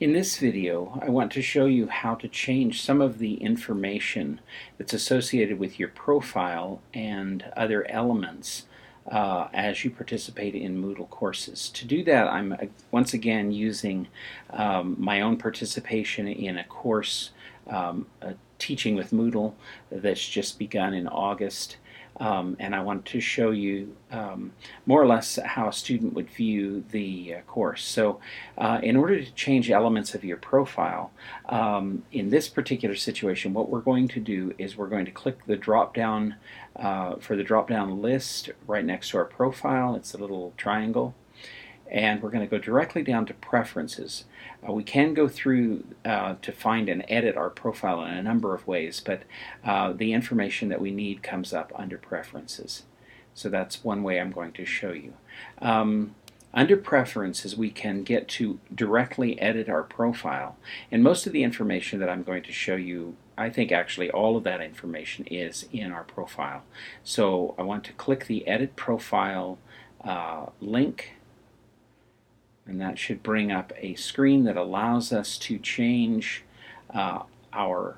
In this video, I want to show you how to change some of the information that's associated with your profile and other elements uh, as you participate in Moodle courses. To do that, I'm uh, once again using um, my own participation in a course um, a teaching with Moodle that's just begun in August. Um, and I want to show you um, more or less how a student would view the uh, course. So uh, in order to change elements of your profile, um, in this particular situation what we're going to do is we're going to click the drop down uh, for the drop down list right next to our profile. It's a little triangle and we're going to go directly down to preferences. Uh, we can go through uh, to find and edit our profile in a number of ways, but uh, the information that we need comes up under preferences. So that's one way I'm going to show you. Um, under preferences, we can get to directly edit our profile, and most of the information that I'm going to show you I think actually all of that information is in our profile. So I want to click the Edit Profile uh, link and that should bring up a screen that allows us to change uh, our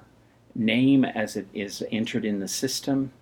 name as it is entered in the system.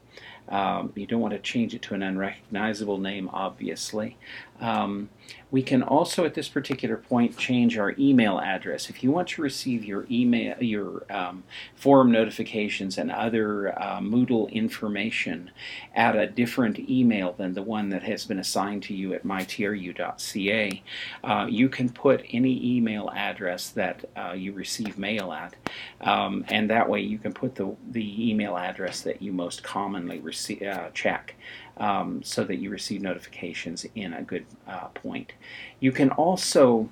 Um, you don't want to change it to an unrecognizable name, obviously. Um, we can also, at this particular point, change our email address. If you want to receive your email, your um, forum notifications and other uh, Moodle information at a different email than the one that has been assigned to you at mytru.ca, uh, you can put any email address that uh, you receive mail at, um, and that way you can put the, the email address that you most commonly receive, uh, check um, so that you receive notifications in a good uh, point. You can also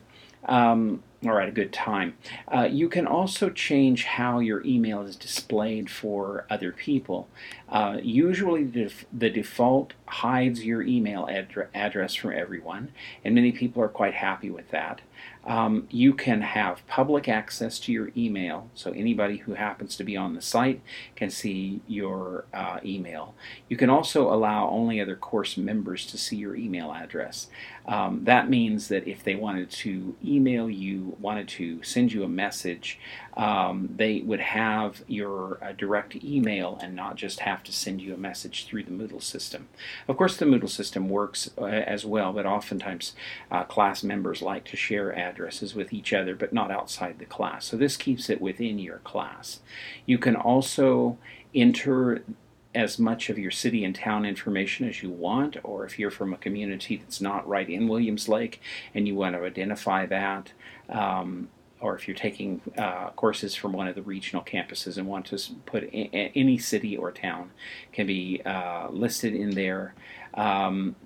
um, or at a good time. Uh, you can also change how your email is displayed for other people. Uh, usually the, def the, default hides your email ad address from everyone, and many people are quite happy with that. Um, you can have public access to your email, so anybody who happens to be on the site can see your uh, email. You can also allow only other course members to see your email address. Um, that means that if they wanted to email you, wanted to send you a message, um, they would have your uh, direct email and not just have to send you a message through the Moodle system. Of course, the Moodle system works uh, as well, but oftentimes uh, class members like to share addresses with each other, but not outside the class. So this keeps it within your class. You can also enter as much of your city and town information as you want, or if you're from a community that's not right in Williams Lake and you want to identify that, um, or if you're taking uh, courses from one of the regional campuses and want to put any city or town can be uh, listed in there. Um,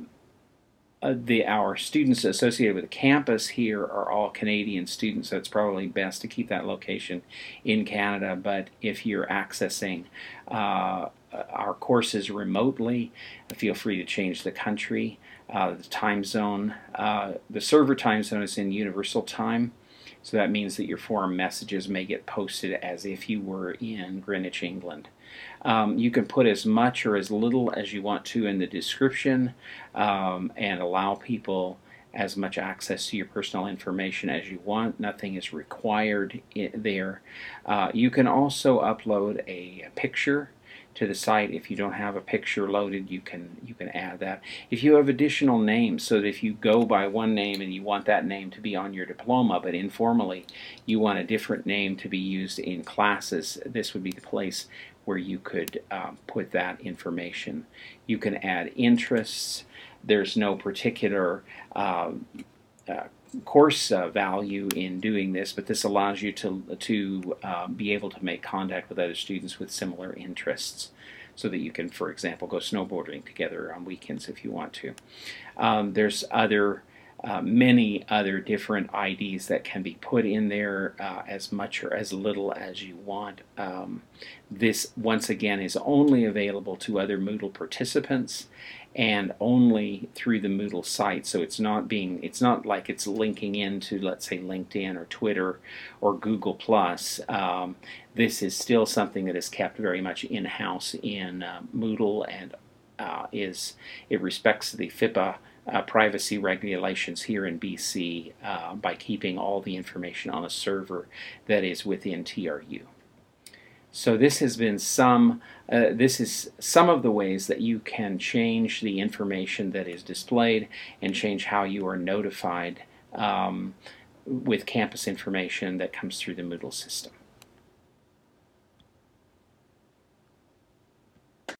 uh, the our students associated with the campus here are all Canadian students, so it's probably best to keep that location in Canada. But if you're accessing uh, our courses remotely, feel free to change the country, uh, the time zone. Uh, the server time zone is in Universal Time. So that means that your forum messages may get posted as if you were in Greenwich, England. Um, you can put as much or as little as you want to in the description um, and allow people as much access to your personal information as you want. Nothing is required there. Uh, you can also upload a picture to the site. If you don't have a picture loaded, you can you can add that. If you have additional names, so that if you go by one name and you want that name to be on your diploma, but informally you want a different name to be used in classes, this would be the place where you could um, put that information. You can add interests. There's no particular uh, uh, course uh, value in doing this, but this allows you to, to uh, be able to make contact with other students with similar interests so that you can, for example, go snowboarding together on weekends if you want to. Um, there's other uh, many other different IDs that can be put in there uh, as much or as little as you want. Um, this, once again, is only available to other Moodle participants and only through the Moodle site. So it's not being, it's not like it's linking into, let's say, LinkedIn or Twitter or Google Plus. Um, this is still something that is kept very much in-house in uh, Moodle and uh, is it respects the FIPA uh, privacy regulations here in BC uh, by keeping all the information on a server that is within TRU. So this has been some, uh, this is some of the ways that you can change the information that is displayed and change how you are notified um, with campus information that comes through the Moodle system.